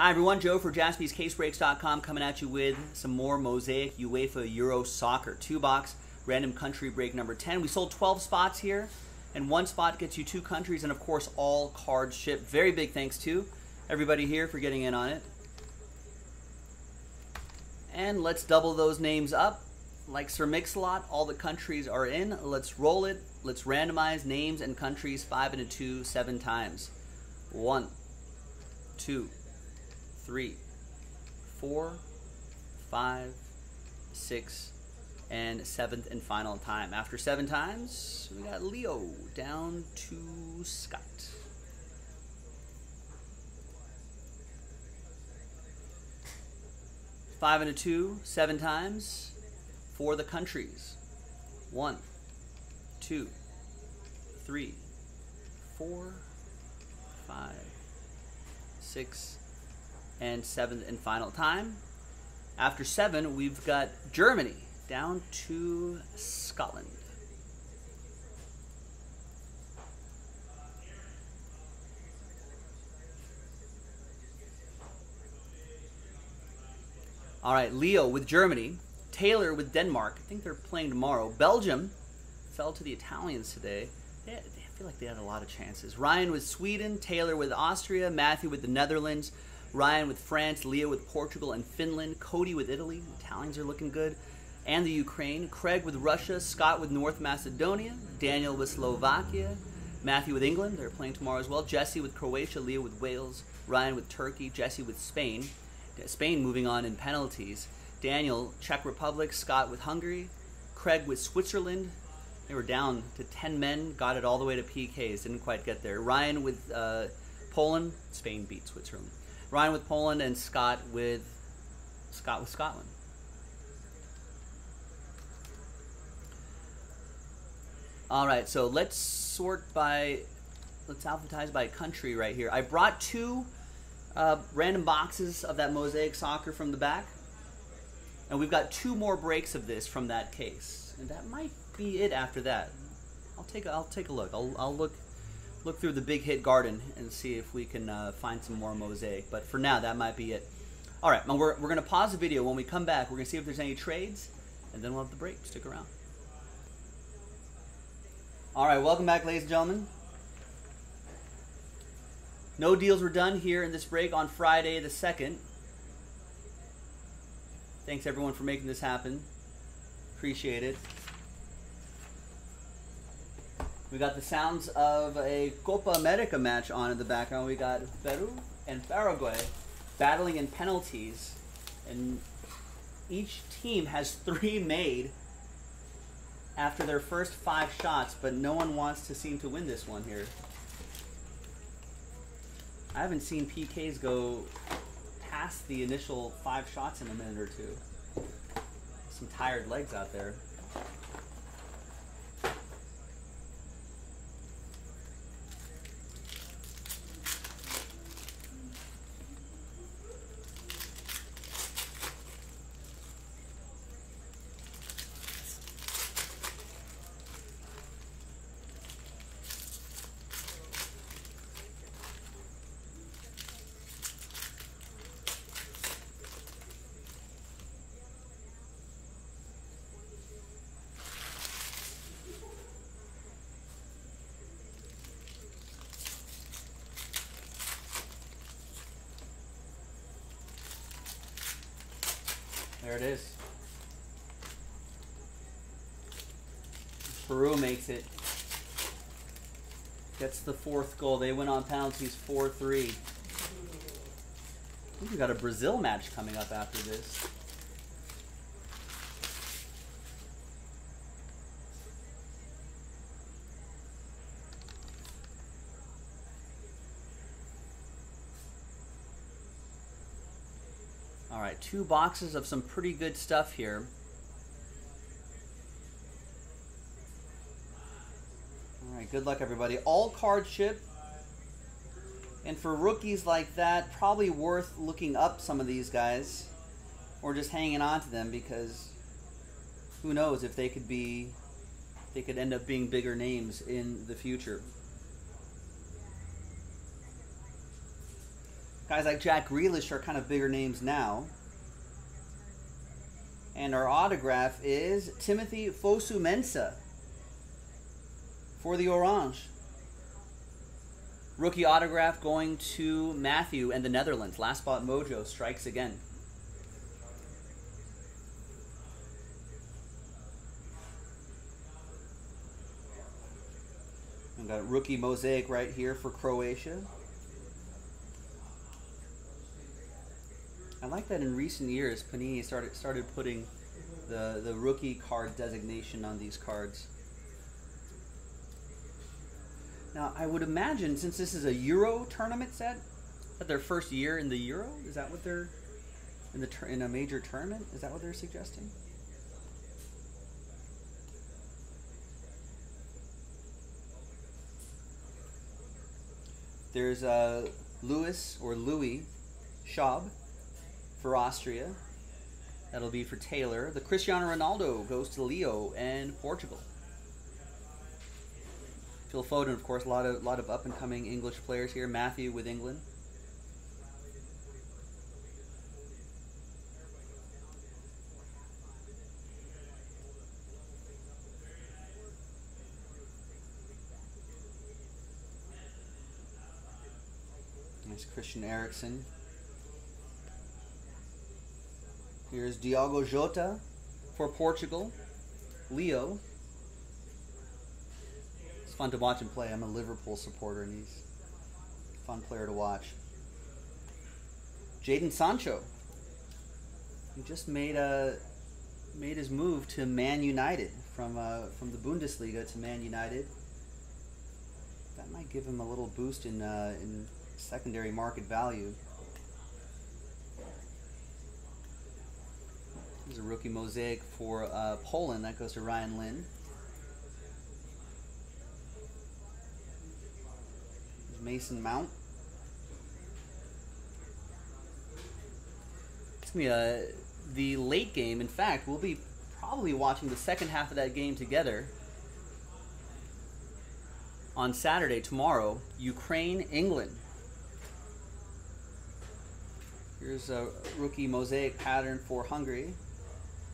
Hi everyone, Joe for jaspyscasebreaks.com coming at you with some more Mosaic UEFA Euro Soccer 2-box random country break number 10. We sold 12 spots here, and one spot gets you two countries, and of course all cards shipped. Very big thanks to everybody here for getting in on it. And let's double those names up. Like Sir Mix-a-Lot, all the countries are in. Let's roll it. Let's randomize names and countries five and a two, seven times. One, two, three, four, five, six, and seventh and final time. After seven times, we got Leo down to Scott. Five and a two, seven times for the countries. One, two, three, four, five, six, and seventh and final time. After seven, we've got Germany down to Scotland. All right, Leo with Germany, Taylor with Denmark. I think they're playing tomorrow. Belgium fell to the Italians today. They, I feel like they had a lot of chances. Ryan with Sweden, Taylor with Austria, Matthew with the Netherlands, Ryan with France, Leo with Portugal and Finland, Cody with Italy, Italians are looking good, and the Ukraine, Craig with Russia, Scott with North Macedonia, Daniel with Slovakia, Matthew with England, they're playing tomorrow as well, Jesse with Croatia, Leo with Wales, Ryan with Turkey, Jesse with Spain, Spain moving on in penalties, Daniel, Czech Republic, Scott with Hungary, Craig with Switzerland, they were down to 10 men, got it all the way to PKs, didn't quite get there. Ryan with uh, Poland, Spain beat Switzerland. Ryan with Poland and Scott with Scott with Scotland. All right, so let's sort by let's alphabetize by country right here. I brought two uh, random boxes of that mosaic soccer from the back, and we've got two more breaks of this from that case, and that might be it after that. I'll take a, I'll take a look. I'll, I'll look look through the big hit garden and see if we can uh, find some more mosaic. But for now, that might be it. All right, we're, we're going to pause the video. When we come back, we're going to see if there's any trades, and then we'll have the break. Stick around. All right, welcome back, ladies and gentlemen. No deals were done here in this break on Friday the 2nd. Thanks, everyone, for making this happen. Appreciate it. We got the sounds of a Copa America match on in the background. We got Peru and Paraguay battling in penalties. And each team has three made after their first five shots, but no one wants to seem to win this one here. I haven't seen PKs go past the initial five shots in a minute or two. Some tired legs out there. There it is. Peru makes it. Gets the fourth goal. They went on penalties 4-3. We've got a Brazil match coming up after this. Two boxes of some pretty good stuff here. All right, good luck, everybody. All card ship. And for rookies like that, probably worth looking up some of these guys or just hanging on to them because who knows if they could be, they could end up being bigger names in the future. Guys like Jack Grealish are kind of bigger names now. And our autograph is Timothy Fosu-Mensah for the Orange. Rookie autograph going to Matthew and the Netherlands. Last spot mojo strikes again. We've got rookie mosaic right here for Croatia. I like that in recent years, Panini started started putting the the rookie card designation on these cards. Now, I would imagine since this is a Euro tournament set, that their first year in the Euro is that what they're in the in a major tournament? Is that what they're suggesting? There's uh, Lewis or Louis Schaub for Austria. That'll be for Taylor. The Cristiano Ronaldo goes to Leo and Portugal. Phil Foden, of course, a lot of lot of up and coming English players here. Matthew with England. Nice Christian Eriksen. Here's Diogo Jota for Portugal. Leo. It's fun to watch him play. I'm a Liverpool supporter, and he's a fun player to watch. Jadon Sancho. He just made a made his move to Man United from uh, from the Bundesliga to Man United. That might give him a little boost in uh, in secondary market value. There's a rookie mosaic for uh, Poland. That goes to Ryan Lynn. There's Mason Mount. It's going to be a, the late game. In fact, we'll be probably watching the second half of that game together on Saturday, tomorrow, Ukraine, England. Here's a rookie mosaic pattern for Hungary.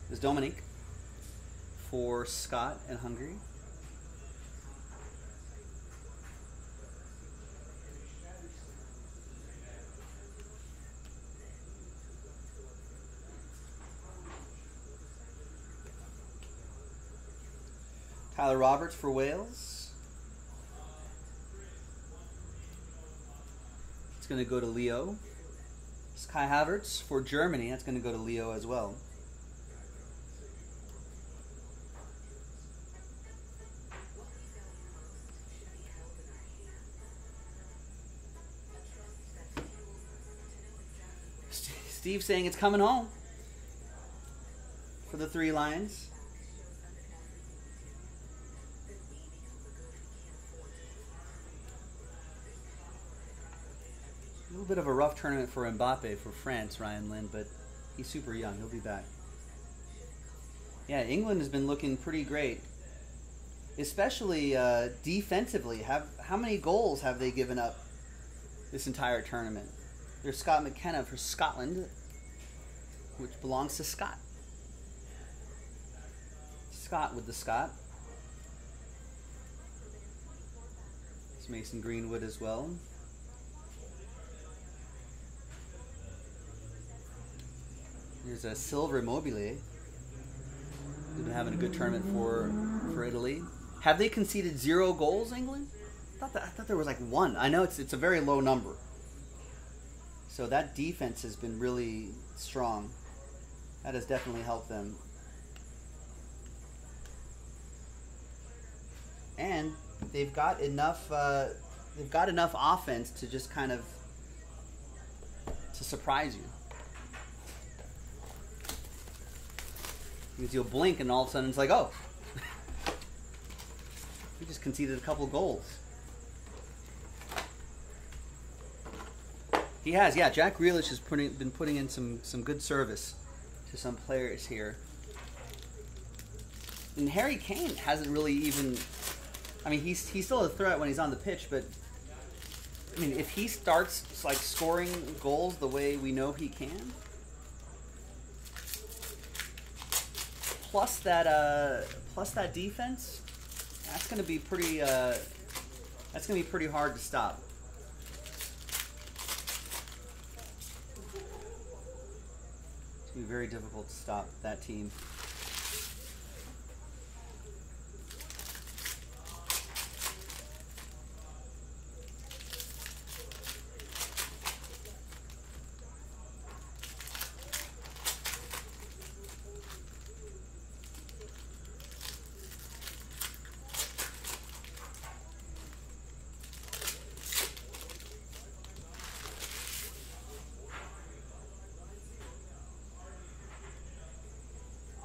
There's Dominic for Scott and Hungary. Tyler Roberts for Wales. It's going to go to Leo. Kai Havertz for Germany. That's going to go to Leo as well. Steve saying it's coming home for the three Lions. A little bit of a rough tournament for Mbappe for France, Ryan Lynn, but he's super young. He'll be back. Yeah, England has been looking pretty great, especially uh, defensively. Have how many goals have they given up this entire tournament? There's Scott McKenna for Scotland, which belongs to Scott. Scott with the Scott. It's Mason Greenwood as well. There's a Silver Immobile. They've been having a good tournament for for Italy. Have they conceded zero goals, England? I thought, that, I thought there was like one. I know it's it's a very low number. So that defense has been really strong. That has definitely helped them. And they've got enough. Uh, they've got enough offense to just kind of to surprise you. Because you'll blink and all of a sudden it's like, oh, we just conceded a couple goals. He has, yeah. Jack Grealish has putting, been putting in some, some good service to some players here. And Harry Kane hasn't really even. I mean, he's he's still a threat when he's on the pitch, but I mean, if he starts like scoring goals the way we know he can, plus that uh, plus that defense, that's going to be pretty. Uh, that's going to be pretty hard to stop. It's going to be very difficult to stop that team.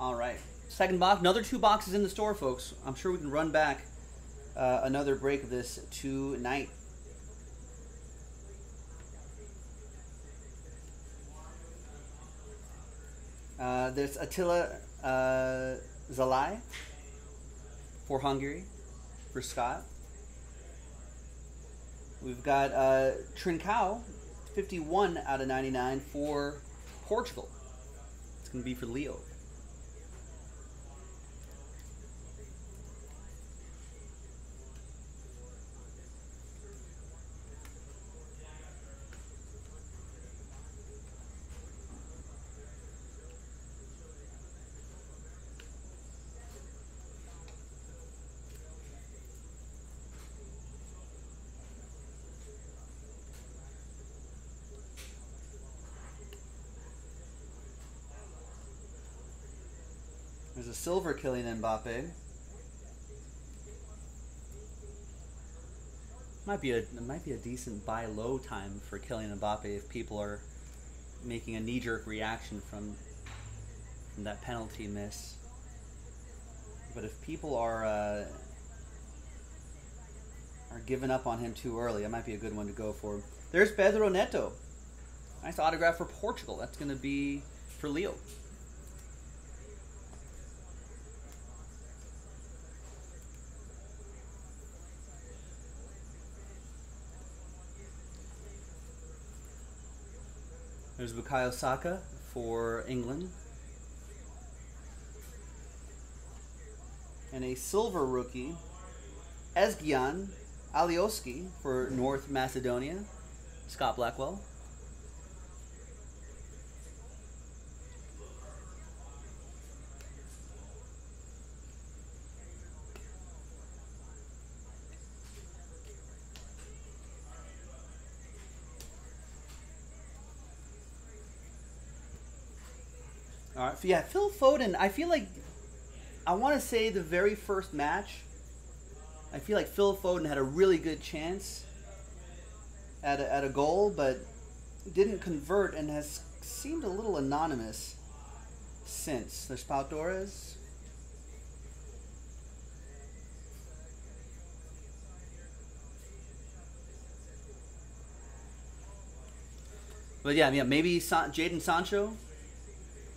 All right. Second box. Another two boxes in the store, folks. I'm sure we can run back uh, another break of this tonight. Uh, there's Attila uh, Szalai for Hungary, for Scott. We've got uh, Trincao, 51 out of 99 for Portugal. It's going to be for Leo. There's a silver Kylian Mbappe. Might be a might be a decent buy low time for Kylian Mbappe if people are making a knee jerk reaction from from that penalty miss. But if people are uh, are giving up on him too early, that might be a good one to go for. There's Pedro Neto. Nice autograph for Portugal. That's going to be for Leo. There's Bukayo Saka for England. And a silver rookie, Ezgjan Alioski for North Macedonia, Scott Blackwell. Yeah, Phil Foden. I feel like I want to say the very first match. I feel like Phil Foden had a really good chance at a, at a goal, but didn't convert and has seemed a little anonymous since. There's Pau Torres. But yeah, yeah, maybe Jadon Sancho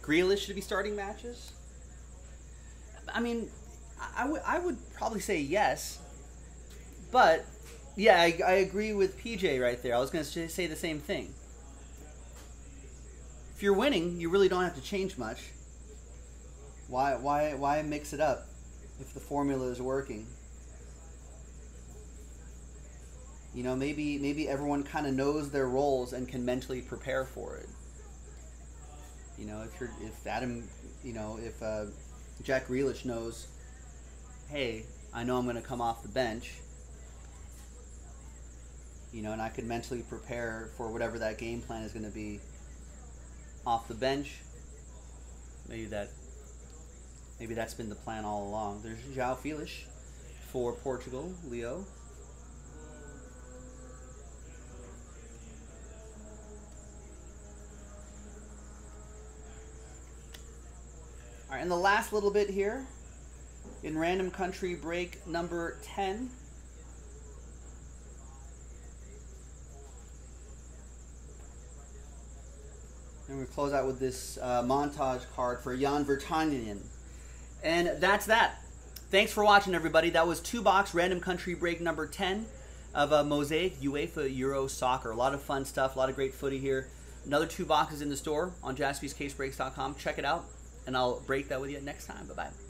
Grealish should be starting matches? I mean, I, w- I would probably say yes. But, yeah, I, I agree with PJ right there. I was going to say the same thing. If you're winning, you really don't have to change much. Why, why, why mix it up if the formula is working? You know, maybe maybe everyone kind of knows their roles and can mentally prepare for it. You know, if you're if Adam, you know, if uh, Jack Grealish knows, hey, I know I'm going to come off the bench. You know, and I could mentally prepare for whatever that game plan is going to be off the bench. Maybe that maybe that's been the plan all along. There's João Felix for Portugal, Leo. All right, and the last little bit here in random country break number 10. And we close out with this uh, montage card for Jan Vertaninen. And that's that. Thanks for watching, everybody. That was two box random country break number 10 of a Mosaic UEFA Euro Soccer. A lot of fun stuff, a lot of great footy here. Another two boxes in the store on jaspyscasebreaks.com. Check it out and I'll break that with you next time. Bye bye.